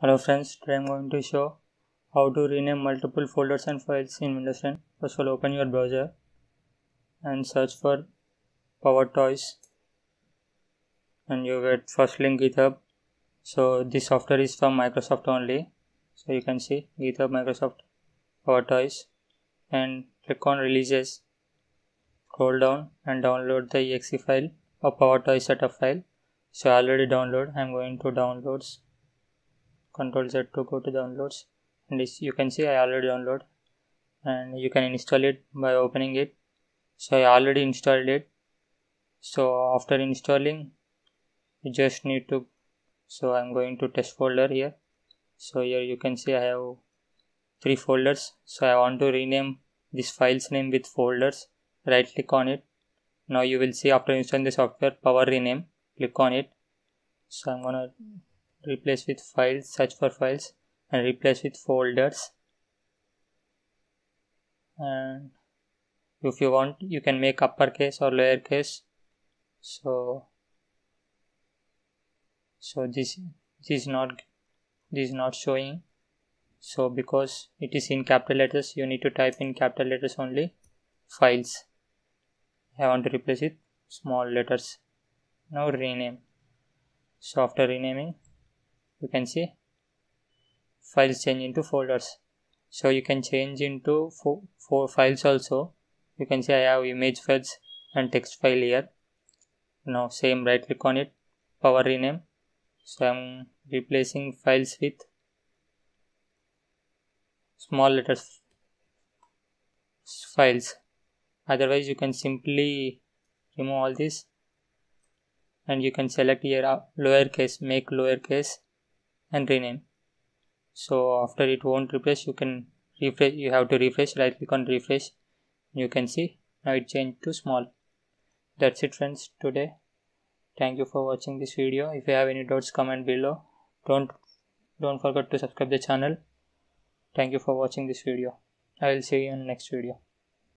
Hello friends, today I'm going to show how to rename multiple folders and files in Windows 10. First of all open your browser and search for Power Toys and you get first link GitHub. So this software is from Microsoft only. So you can see GitHub Microsoft Power Toys and click on releases. Scroll down and download the exe file or Power Toys setup file. So I already download. I'm going to downloads control Z to go to downloads. And this you can see I already download. And you can install it by opening it. So I already installed it. So after installing you just need to so I'm going to test folder here. So here you can see I have three folders. So I want to rename this file's name with folders. Right click on it. Now you will see after installing the software power rename click on it. So I'm gonna replace with files search for files and replace with folders. And if you want you can make uppercase or lowercase. So so this, this is not this is not showing. So because it is in capital letters you need to type in capital letters only files. I want to replace it small letters. Now rename. So after renaming you can see files change into folders. So you can change into four, four files also. You can see I have image files and text file here. Now same right click on it power rename. So I'm replacing files with small letters files. Otherwise you can simply remove all this and you can select here uh, lowercase make lowercase and rename. So after it won't refresh you can refresh you have to refresh right click on refresh. You can see now it changed to small. That's it friends today. Thank you for watching this video. If you have any doubts comment below. Don't don't forget to subscribe the channel. Thank you for watching this video. I will see you in next video